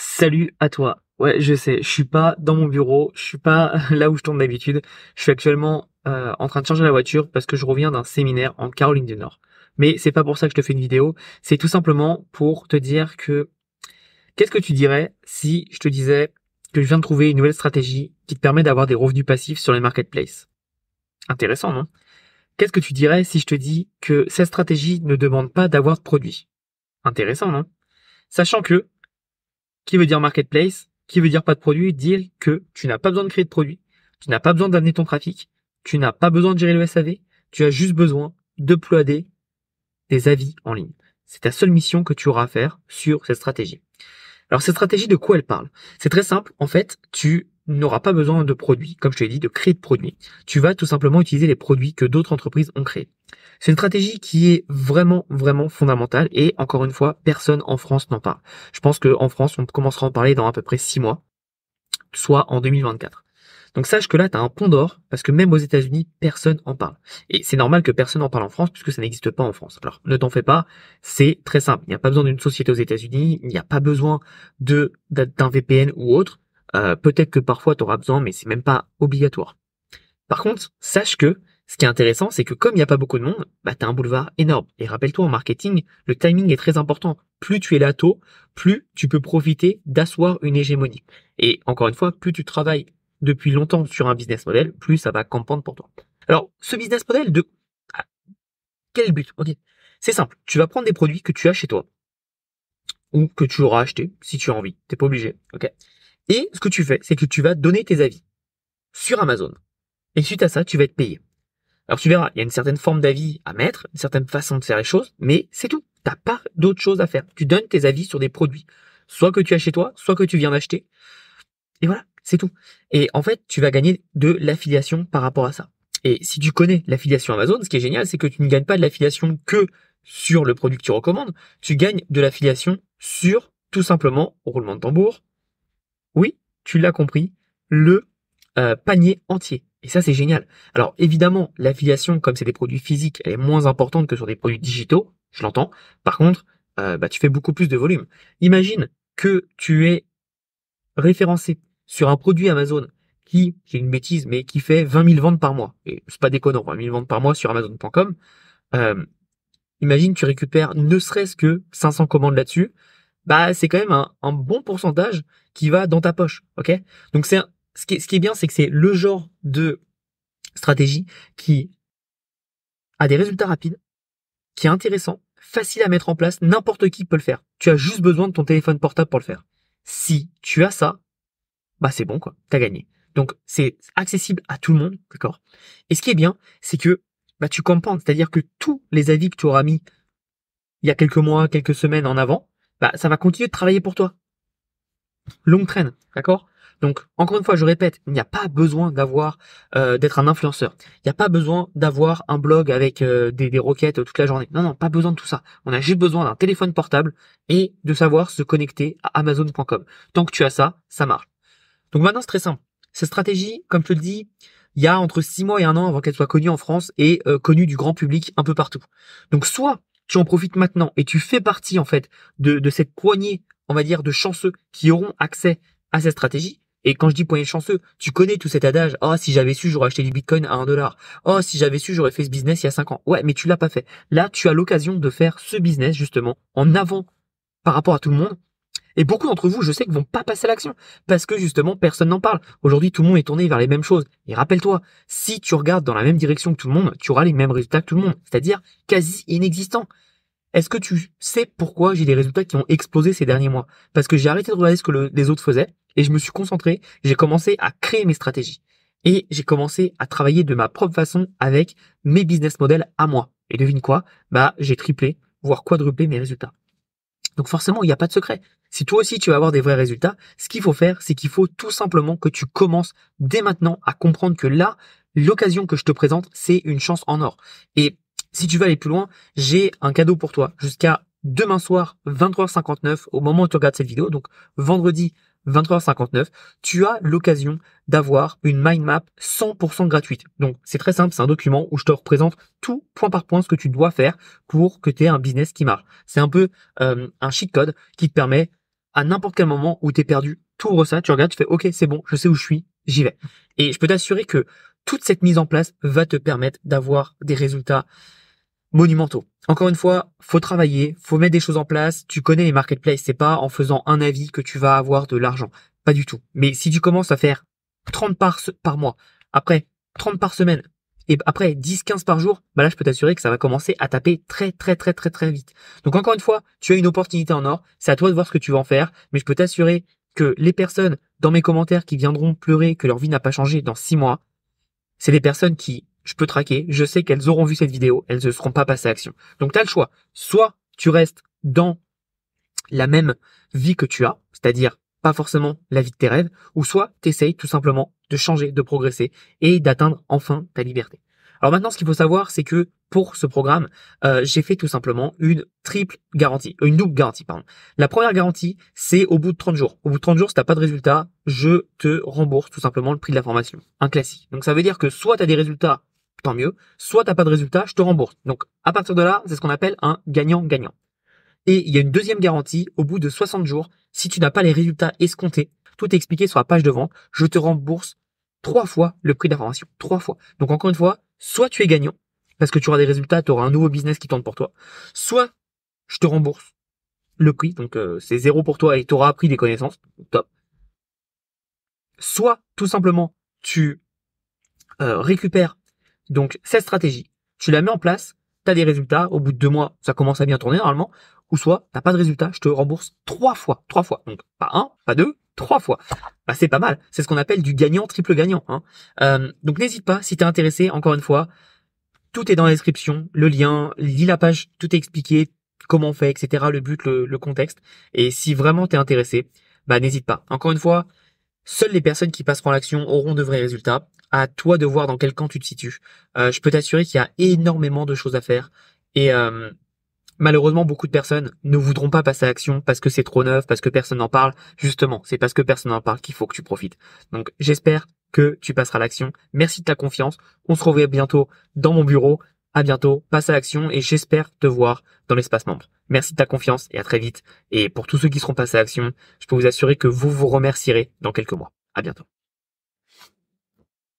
Salut à toi. Ouais, je sais, je suis pas dans mon bureau, je suis pas là où je tourne d'habitude. Je suis actuellement euh, en train de changer la voiture parce que je reviens d'un séminaire en Caroline du Nord. Mais c'est pas pour ça que je te fais une vidéo, c'est tout simplement pour te dire que qu'est-ce que tu dirais si je te disais que je viens de trouver une nouvelle stratégie qui te permet d'avoir des revenus passifs sur les marketplaces? Intéressant, non? Qu'est-ce que tu dirais si je te dis que cette stratégie ne demande pas d'avoir de produits? Intéressant, non? Sachant que qui veut dire marketplace, qui veut dire pas de produit, dit que tu n'as pas besoin de créer de produit, tu n'as pas besoin d'amener ton trafic, tu n'as pas besoin de gérer le SAV, tu as juste besoin de ploader des avis en ligne. C'est ta seule mission que tu auras à faire sur cette stratégie. Alors cette stratégie, de quoi elle parle? C'est très simple. En fait, tu n'auras pas besoin de produits, comme je te l'ai dit, de créer de produits. Tu vas tout simplement utiliser les produits que d'autres entreprises ont créés. C'est une stratégie qui est vraiment, vraiment fondamentale et encore une fois, personne en France n'en parle. Je pense qu'en France, on commencera à en parler dans à peu près six mois, soit en 2024. Donc sache que là, tu as un pont d'or, parce que même aux États-Unis, personne en parle. Et c'est normal que personne en parle en France, puisque ça n'existe pas en France. Alors ne t'en fais pas, c'est très simple. Il n'y a pas besoin d'une société aux États-Unis, il n'y a pas besoin d'un VPN ou autre. Euh, peut-être que parfois tu auras besoin, mais c'est même pas obligatoire. Par contre, sache que ce qui est intéressant, c'est que comme il n'y a pas beaucoup de monde, bah, tu as un boulevard énorme. Et rappelle-toi, en marketing, le timing est très important. Plus tu es là tôt, plus tu peux profiter d'asseoir une hégémonie. Et encore une fois, plus tu travailles depuis longtemps sur un business model, plus ça va campendre pour toi. Alors, ce business model de... Ah, quel est le but? Ok, C'est simple. Tu vas prendre des produits que tu as chez toi. Ou que tu auras acheté, si tu as envie. T'es pas obligé. Ok Et ce que tu fais, c'est que tu vas donner tes avis sur Amazon. Et suite à ça, tu vas être payé. Alors tu verras, il y a une certaine forme d'avis à mettre, une certaine façon de faire les choses, mais c'est tout. T'as pas d'autre chose à faire. Tu donnes tes avis sur des produits, soit que tu as chez toi, soit que tu viens d'acheter. Et voilà, c'est tout. Et en fait, tu vas gagner de l'affiliation par rapport à ça. Et si tu connais l'affiliation Amazon, ce qui est génial, c'est que tu ne gagnes pas de l'affiliation que sur le produit que tu recommandes, tu gagnes de l'affiliation sur tout simplement, roulement de tambour, oui, tu l'as compris, le euh, panier entier. Et ça, c'est génial. Alors, évidemment, l'affiliation, comme c'est des produits physiques, elle est moins importante que sur des produits digitaux. Je l'entends. Par contre, euh, bah, tu fais beaucoup plus de volume. Imagine que tu es référencé sur un produit Amazon qui, j'ai une bêtise, mais qui fait 20 000 ventes par mois. Et c'est pas déconnant, 20 000 ventes par mois sur Amazon.com. Euh, imagine, tu récupères ne serait-ce que 500 commandes là-dessus. Bah, c'est quand même un, bon pourcentage qui va dans ta poche. Ok? Donc c'est ce qui est, bien, c'est que c'est le genre de stratégie qui a des résultats rapides, qui est intéressant, facile à mettre en place, n'importe qui peut le faire. Tu as juste besoin de ton téléphone portable pour le faire. Si tu as ça, bah c'est bon quoi, t'as gagné. Donc c'est accessible à tout le monde, d'accord? Et ce qui est bien, c'est que bah tu compenses, c'est-à-dire que tous les avis que tu auras mis il y a quelques mois, quelques semaines en avant, bah ça va continuer de travailler pour toi. Longue traîne, d'accord? Donc, encore une fois, je répète, il n'y a pas besoin d'avoir euh, d'être un influenceur. Il n'y a pas besoin d'avoir un blog avec euh, des, des requêtes toute la journée. Non, non, pas besoin de tout ça. On a juste besoin d'un téléphone portable et de savoir se connecter à Amazon.com. Tant que tu as ça, ça marche. Donc maintenant, c'est très simple. Cette stratégie, comme je te le dis, il y a entre six mois et un an avant qu'elle soit connue en France et euh, connue du grand public un peu partout. Donc soit tu en profites maintenant et tu fais partie en fait de, de cette poignée, on va dire, de chanceux qui auront accès à cette stratégie, et quand je dis poignet chanceux, tu connais tout cet adage. Oh, si j'avais su, j'aurais acheté du bitcoin à un dollar. Oh, si j'avais su, j'aurais fait ce business il y a cinq ans. Ouais, mais tu l'as pas fait. Là, tu as l'occasion de faire ce business, justement, en avant par rapport à tout le monde. Et beaucoup d'entre vous, je sais que vont pas passer à l'action. Parce que, justement, personne n'en parle. Aujourd'hui, tout le monde est tourné vers les mêmes choses. Et rappelle-toi, si tu regardes dans la même direction que tout le monde, tu auras les mêmes résultats que tout le monde. C'est-à-dire quasi inexistants. Est-ce que tu sais pourquoi j'ai des résultats qui ont explosé ces derniers mois? Parce que j'ai arrêté de regarder ce que les autres faisaient et je me suis concentré, j'ai commencé à créer mes stratégies. Et j'ai commencé à travailler de ma propre façon avec mes business models à moi. Et devine quoi? Bah, j'ai triplé, voire quadruplé mes résultats. Donc forcément, il n'y a pas de secret. Si toi aussi tu veux avoir des vrais résultats, ce qu'il faut faire, c'est qu'il faut tout simplement que tu commences dès maintenant à comprendre que là, l'occasion que je te présente, c'est une chance en or. Et si tu veux aller plus loin, j'ai un cadeau pour toi jusqu'à demain soir, 23h59, au moment où tu regardes cette vidéo, donc vendredi 23h59, tu as l'occasion d'avoir une mind map 100% gratuite. Donc c'est très simple, c'est un document où je te représente tout point par point ce que tu dois faire pour que tu aies un business qui marche. C'est un peu euh, un cheat code qui te permet à n'importe quel moment où t'es perdu, tu ouvres ça, tu regardes, tu fais OK, c'est bon, je sais où je suis, j'y vais. Et je peux t'assurer que toute cette mise en place va te permettre d'avoir des résultats monumentaux. Encore une fois, faut travailler, faut mettre des choses en place. Tu connais les marketplaces, c'est pas en faisant un avis que tu vas avoir de l'argent. Pas du tout. Mais si tu commences à faire 30 par, par mois, après 30 par semaine, et après 10, 15 par jour, bah là, je peux t'assurer que ça va commencer à taper très, très, très, très, très vite. Donc, encore une fois, tu as une opportunité en or. C'est à toi de voir ce que tu vas en faire. Mais je peux t'assurer que les personnes dans mes commentaires qui viendront pleurer que leur vie n'a pas changé dans 6 mois, c'est des personnes qui je peux traquer, je sais qu'elles auront vu cette vidéo, elles ne seront pas passées à action. Donc tu as le choix. Soit tu restes dans la même vie que tu as, c'est-à-dire pas forcément la vie de tes rêves, ou soit tu essayes tout simplement de changer, de progresser et d'atteindre enfin ta liberté. Alors maintenant, ce qu'il faut savoir, c'est que pour ce programme, euh, j'ai fait tout simplement une triple garantie, euh, une double garantie, pardon. La première garantie, c'est au bout de 30 jours. Au bout de 30 jours, si t'as pas de résultat, je te rembourse tout simplement le prix de la formation. Un classique. Donc ça veut dire que soit tu as des résultats tant mieux. Soit t'as pas de résultat, je te rembourse. Donc à partir de là, c'est ce qu'on appelle un gagnant-gagnant. Et il y a une deuxième garantie, au bout de 60 jours, si tu n'as pas les résultats escomptés, tout expliqué sur la page de vente, je te rembourse trois fois le prix d'information. Trois fois. Donc encore une fois, soit tu es gagnant, parce que tu auras des résultats, tu auras un nouveau business qui tourne pour toi, soit je te rembourse le prix, donc euh, c'est zéro pour toi et tu auras appris des connaissances, top. Soit tout simplement tu euh, récupères donc cette stratégie, tu la mets en place, tu as des résultats, au bout de deux mois, ça commence à bien tourner normalement, ou soit t'as pas de résultats, je te rembourse trois fois, trois fois. Donc pas un, pas deux, trois fois. Bah, c'est pas mal. C'est ce qu'on appelle du gagnant triple gagnant. Hein. Euh, donc n'hésite pas, si t'es intéressé, encore une fois, tout est dans la description, le lien, lis la page, tout est expliqué, comment on fait, etc. Le but, le, contexte. Et si vraiment t'es intéressé, bah n'hésite pas. Encore une fois, seules les personnes qui passeront l'action auront de vrais résultats à toi de voir dans quel camp tu te situes. Euh, je peux t'assurer qu'il y a énormément de choses à faire et euh, malheureusement beaucoup de personnes ne voudront pas passer à l'action parce que c'est trop neuf, parce que personne n'en parle. Justement, c'est parce que personne n'en parle qu'il faut que tu profites. Donc j'espère que tu passeras à l'action. Merci de ta confiance. On se revoit bientôt dans mon bureau. À bientôt, passe à l'action et j'espère te voir dans l'espace membre. Merci de ta confiance et à très vite. Et pour tous ceux qui seront passés à l'action, je peux vous assurer que vous vous remercierez dans quelques mois. À bientôt.